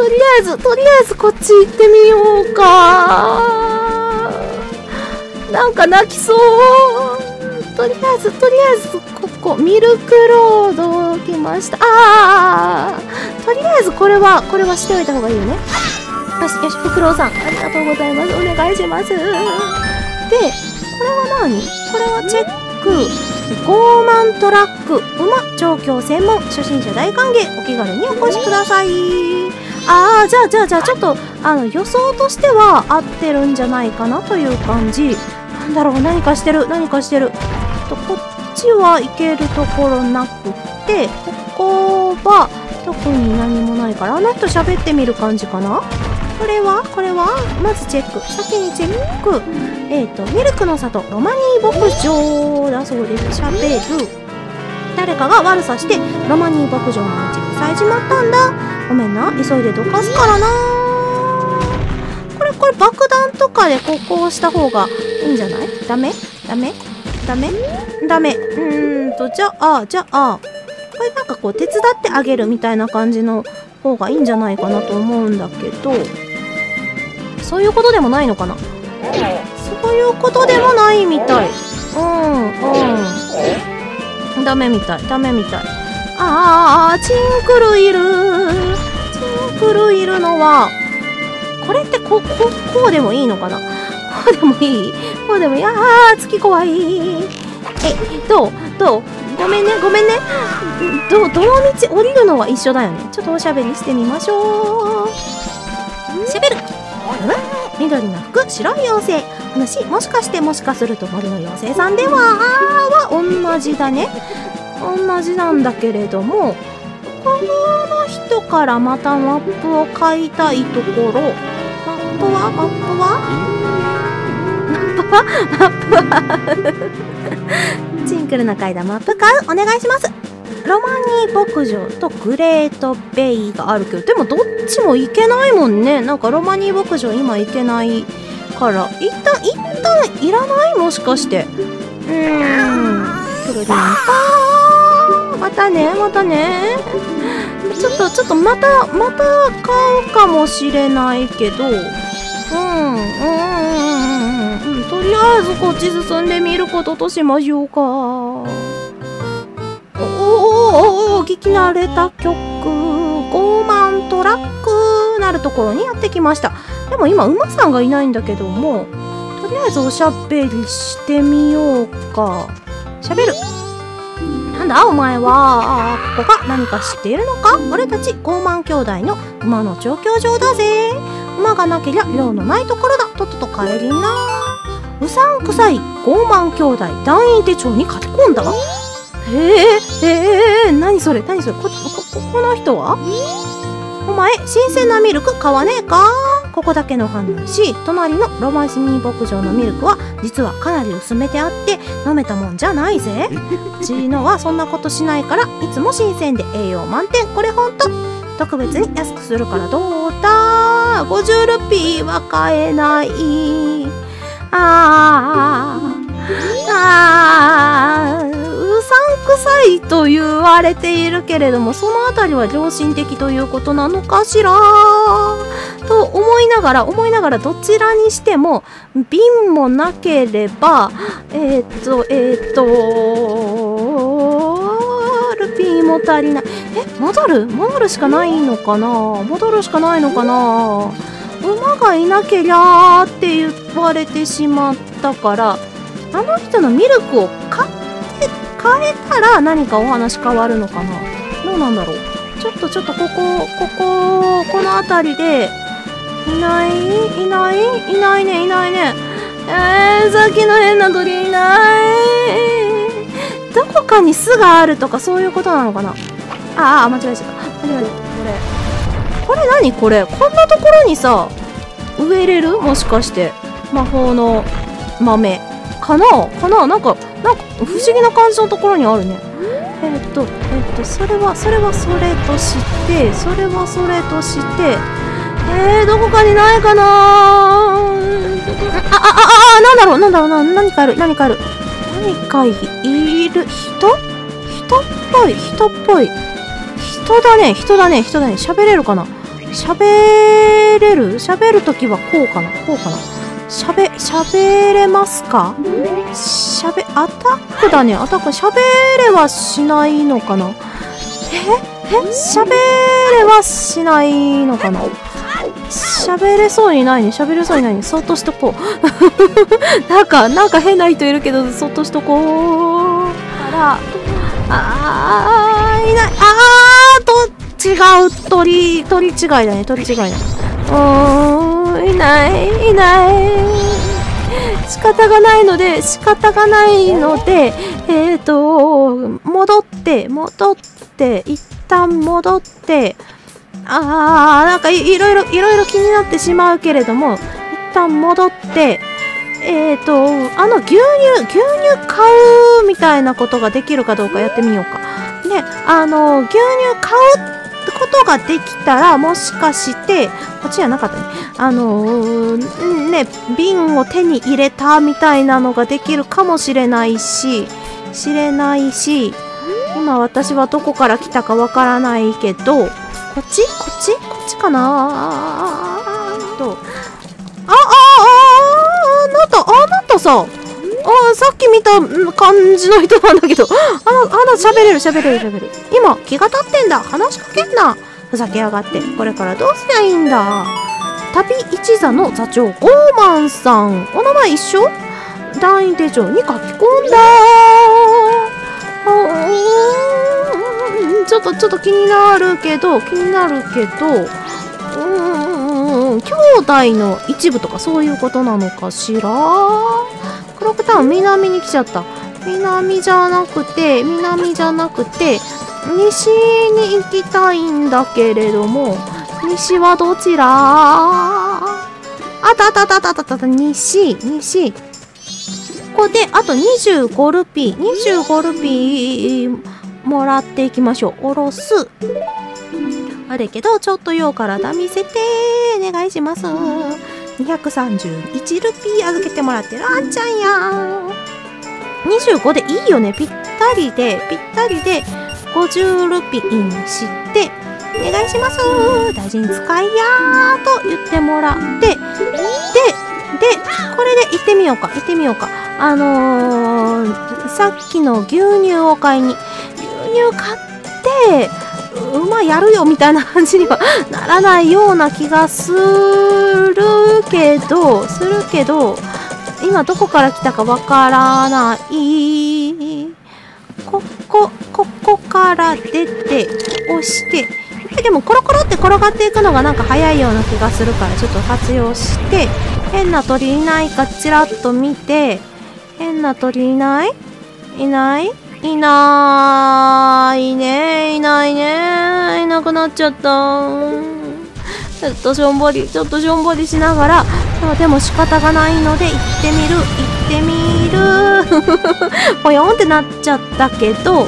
とりあえずとりあえずこっち行ってみようか。なんか泣きそう。とりあえずとりあえずここミルクロード来ました。あーとりあえずこれはこれはしておいた方がいいよね。よしよしフクロウさんありがとうございます。お願いします。でこれは何？これはチェック。ゴーマントラック。馬調教専門。初心者大歓迎。お気軽にお越しください。あーじゃあじゃあじゃあちょっとあの予想としては合ってるんじゃないかなという感じ。なんだろう何かしてる何かしてる。とこっちは行けるところなくてここは特に何もないからあの人喋ってみる感じかな。これはこれはまずチェック。先にチェック。えっ、ー、とミルクの里。ロマニー牧場だそうです。喋る。誰かが悪さしてロマニー牧場の道塞いじまったんだ。ごめんな。急いでどかすからな。これこれ爆弾とかでここをした方がいいんじゃない？ダメ？ダメ？ダメ？ダメ。うーんとじゃあじゃあこれなんかこう手伝ってあげるみたいな感じの方がいいんじゃないかなと思うんだけど。そういうことでもないのかな？そういうことでもないみたい。うんうん。ダメみたい。ダメみたい。ああチンクルいる。ンクルいるのはこれってこここうでもいいのかな？こうでもいい？こうでもいい？ああ月怖いえどう？どう？ごめんねごめんね。どどの道降りるのは一緒だよね。ちょっとおしゃべりしてみましょう。しゃべる。緑の服白い妖精。話もしかしてもしかすると森の妖精さんでは？あは同じだね。同じなんだけれどもこの人からまたマップを買いたいところ。マップは？マップは？マップは？マップは？チンクルの階段マップ買う？お願いします。ロマニー牧場とグレートベイがあるけどでもどっちも行けないもんね。なんかロマニー牧場今行けないから。一旦一旦いらない？もしかして。うーん。くるりんぱーまたねまたね。ちょっとちょっとまたまた買うかもしれないけど。うんうんうんうんうん。とりあえずこっち進んでみることとしましょうか。おお聞き慣れた曲ゴーマントラックなるところにやってきましたでも今馬さんがいないんだけどもとりあえずおしゃべりしてみようかしゃべるなんだお前は。ここが何か知っているのか？俺たちゴーマン兄弟の馬の調教場だぜ。馬がなけりゃ用のないところだ。とっとと帰りな。うさんくさいゴーマン兄弟団員手帳に書き込んだへえへえ何それ何それ。こここの人は？お前新鮮なミルク買わねえか？ここだけの話。隣のロマニー牧場のミルクは実はかなり薄めてあって飲めたもんじゃないぜ。うちのはそんなことしないからいつも新鮮で栄養満点。これほんと。特別に安くするからどうだ。50ルピーは買えない。あーさいと言われているけれどもそのあたりは良心的ということなのかしら？と思いながら思いながらどちらにしても瓶もなければえー、っとえー、っとルピーも足りない。え戻る？戻るしかないのかな？戻るしかないのかな？馬がいなけりゃーって言われてしまったからあの人のミルクを買って変えたら何かお話変わるのかな？どうなんだろう？ちょっとちょっとこここここの辺りでいない？いない？いないね？いないね？えー、さっきの変な鳥いない？どこかに巣があるとかそういうことなのかな？ああ間違えちゃった。間違えちゃったこれ。これ何これ？こんなところにさ植えれる？もしかして。魔法の豆。かな？かな？なんかなんか不思議な感じのところにあるね。えー、っとえー、っとそれはそれはそれとしてそれはそれとしてえー、どこかにないかな？ああああなんだろう？なんだろう？な何かある？何かある？何かいる？人？人っぽい？人っぽい？人だね。人だね。人だね。喋れるかな？喋れる？喋るときはこうかな？こうかな？喋、喋れますか？喋、アタックだね。アタック。喋れはしないのかな？え？え？喋れはしないのかな？喋れそうにないね。喋れそうにないね。そっとしとこう。なんか、なんか変な人いるけど、そっとしとこう。あら、あー、いない。あーと、違う。鳥、鳥違いだね。鳥違いだ。うーん、いない、いない。仕方がないので、仕方がないので、えっ、ー、と、戻って、戻って、一旦戻って、あー、なんかいろいろ、いろいろ気になってしまうけれども、一旦戻って、えっ、ー、と、あの牛乳、牛乳買うみたいなことができるかどうかやってみようか。ね、あの、牛乳買うことができたら、もしかして、こっちじゃなかったね。あのね、瓶を手に入れたみたいなのができるかもしれないし、知れないし、今私はどこから来たかわからないけど、こっち？こっち？こっちかな？と。あ、あ、あ、あなた、あなたさ、あ、さっき見た感じの人なんだけど、あな、あなた喋れる喋れる喋れる。今、気が立ってんだ。話しかけんな。ふざけやがって。これからどうすりゃいいんだ。旅一座の座長、ゴーマンさん。お名前一緒？団員手帳に書き込んだ。ちょっとちょっと気になるけど気になるけどうん兄弟の一部とかそういうことなのかしら？クロックタウン南に来ちゃった南じゃなくて南じゃなくて西に行きたいんだけれども西はどちら？あったあったあったあったあった西西ここであと25ルピー25ルピーもらっていきましょう。おろす。あれけど、ちょっとよう体見せて、お願いします。231ルピー預けてもらってるあんちゃんや25でいいよね。ぴったりで、ぴったりで、50ルピーにして、お願いします。大事に使いやーと言ってもらって、で、で、これで行ってみようか。行ってみようか。あのー、さっきの牛乳を買いに牛、乳買って馬やるよみたいな感じにはならないような気がするけどするけど今どこから来たかわからない。ここここから出て押してでもコロコロって転がっていくのがなんか早いような気がするからちょっと活用して変な鳥いないかちらっと見て変な鳥いない？いない？いないね。いないね。いなくなっちゃった。ちょっとしょんぼりちょっとしょんぼりしながら。でも仕方がないので行ってみる。行ってみる。ぽよんってなっちゃったけど。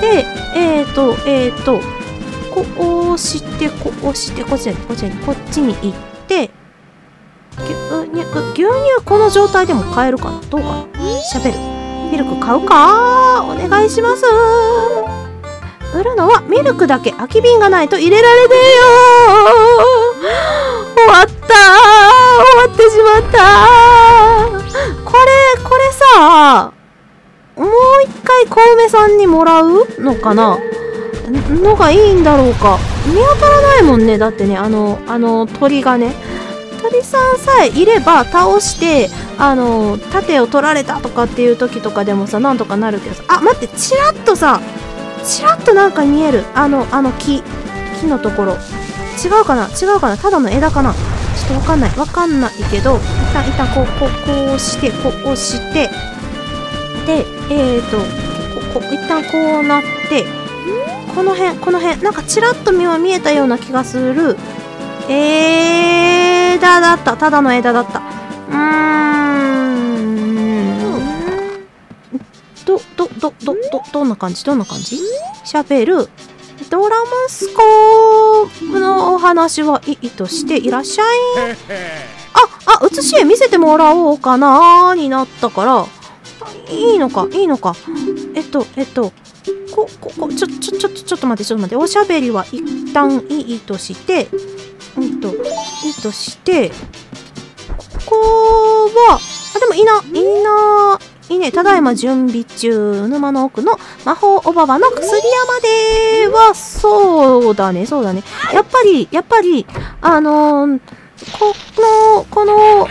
でえっ、ー、とえっ、ー、とこうしてこうしてこっちにこっちにこっちに行って。牛乳この状態でも買えるかな。どうかな。喋る。ミルク買うか？お願いします。売るのはミルクだけ空き瓶がないと入れられねえよ。終わった。終わってしまった。これこれさもう一回小梅さんにもらうのかな？のがいいんだろうか。見当たらないもんね。だってねあのあの鳥がね。鳥さんさえいれば倒してあの盾を取られたとかっていう時とかでもさなんとかなるけどさあ待ってチラッとさチラッとなんか見える。あのあの木。木のところ。違うかな？違うかな？ただの枝かな？ちょっとわかんない。わかんないけど一旦一旦こうこうこうしてこうしてでえっ、ー、とここ一旦こうなってこの辺この辺なんかチラッと見は見えたような気がする。枝だった。ただの枝だった。うーどどどどんな感じ？どんな感じ？しゃべる。ドラムスコープのお話はいいとしていらっしゃい。ああ写し絵見せてもらおうかなになったから。いいのかいいのか。えっとえっとこここちょちょちょちょっと待ってちょっと待って。おしゃべりは一旦いいとしてと、いいとして、ここは、あ、でもいいな、いいな、いいね。ただいま準備中。沼の奥の魔法おばばの薬山では、そうだね、そうだね。やっぱり、やっぱり、あのーこの、この、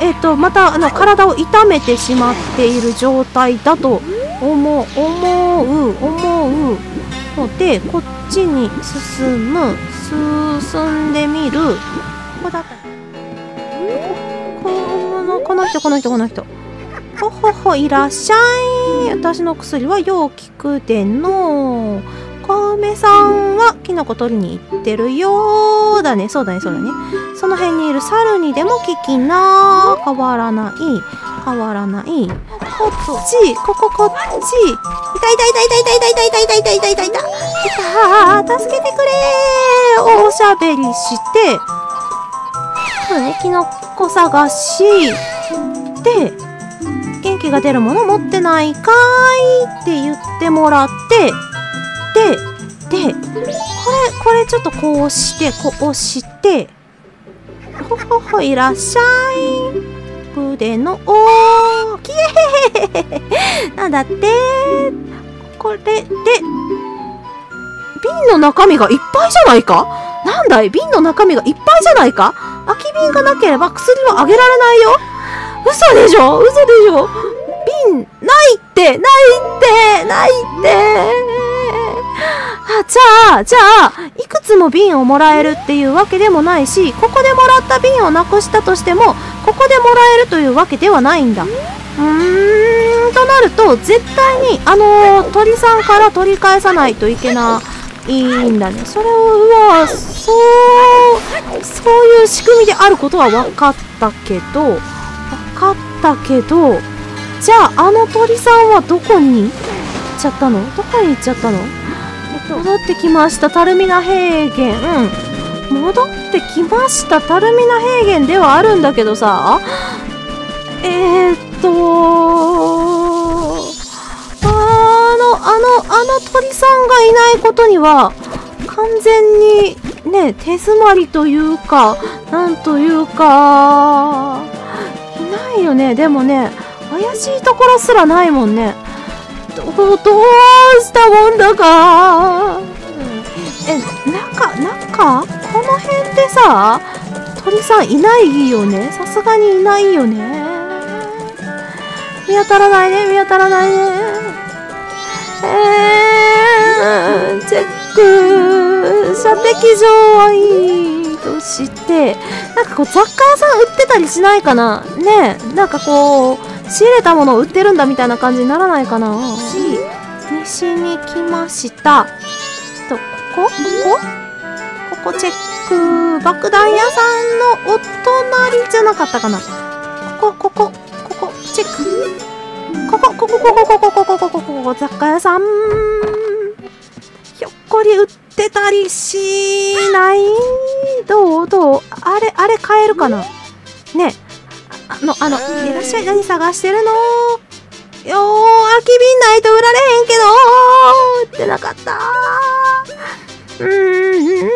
えっ、と、また、あの、体を痛めてしまっている状態だと思う、思う、思うので、こっちに進む、進んでみる。ここだった。この、この人、この人、この人。ほほほ、いらっしゃい。私の薬はよう効くでの。小梅さんはキノコ取りに行ってるようだね。そうだね、そうだね。その辺にいる猿にでも聞きな。変わらない。変わらない。こっち、こここっち。痛い痛い痛い痛い痛い痛い痛い痛い痛い痛い痛い痛い痛い痛いた助けてくれおしゃべりして、そうね、キノコ探し。で、が出るもの持ってないかいって言ってもらって、で、で、これ、これちょっとこうして、こうして、ほほほ、いらっしゃい。腕の大きい。なんだって。これで、瓶の中身がいっぱいじゃないか？なんだい？瓶の中身がいっぱいじゃないか？空き瓶がなければ薬はあげられないよ。嘘でしょ？嘘でしょ？瓶、ないってないってないってあ、じゃあ、じゃあ、いくつも瓶をもらえるっていうわけでもないし、ここでもらった瓶をなくしたとしても、ここでもらえるというわけではないんだ。うーん、となると、絶対に、あの鳥さんから取り返さないといけないんだね。それは、そう、そういう仕組みであることは分かったけど、分かったけど、じゃあ、あの鳥さんはどこに行っちゃったの？どこに行っちゃったの？戻ってきました、タルミナ平原。うん。戻ってきました、タルミナ平原ではあるんだけどさ。えー、っとあの、あの、あの鳥さんがいないことには、完全に、ね、手詰まりというか、なんというか、いないよね。でもね、怪しいところすらないもんね。ど、どうしたもんだか。え、中、中？この辺でさ、鳥さんいないよね？さすがにいないよね？見当たらないね見当たらないね。えー、チェック。射的場はいいとしてなんかこう雑貨屋さん売ってたりしないかな？ねえなんかこう仕入れたものを売ってるんだみたいな感じにならないかな。西に来ました。とここ？ここ？ここチェック。爆弾屋さんのお隣じゃなかったかな。ここここここチェック。こここここここここここここここ雑貨屋さん。ひょっこり売ってたりしない？どう？どう？あれあれ買えるかな？ねああのあのい。らっしゃい何探してるの？よー空き瓶ないと売られへんけど売ってなかったうーん。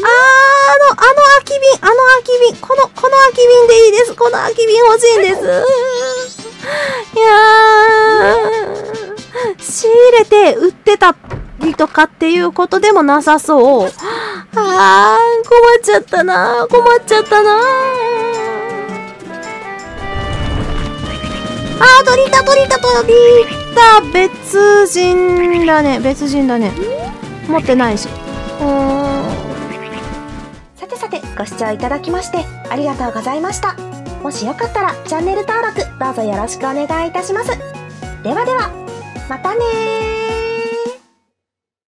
あの、あの空き瓶、あの空き瓶、この、この空き瓶でいいです。この空き瓶欲しいんです。いやー、仕入れて売ってたりとかっていうことでもなさそう。あー、困っちゃったな困っちゃったなあー、鳥いた、鳥いた、鳥いた。別人だね、別人だね。持ってないし。さてさて、ご視聴いただきましてありがとうございました。もしよかったらチャンネル登録どうぞよろしくお願いいたします。ではでは、またねー。